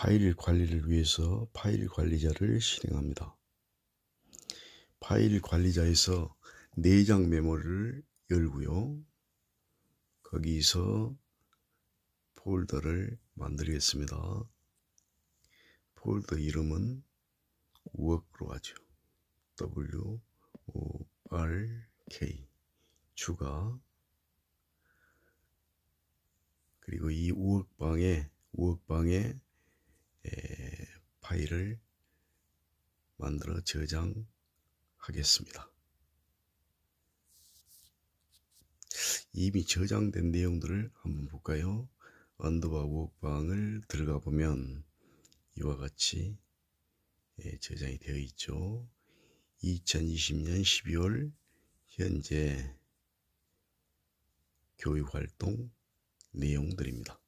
파일 관리를 위해서 파일 관리자를 실행합니다. 파일 관리자에서 내장 메모를 열고요. 거기서 폴더를 만들겠습니다. 폴더 이름은 work로 하죠. W O R K 추가 그리고 이 work방에 work방에 파일을 만들어 저장하겠습니다. 이미 저장된 내용들을 한번 볼까요? 언더바 work방을 들어가 보면 이와 같이 저장이 되어 있죠. 2020년 12월 현재 교육활동 내용들입니다.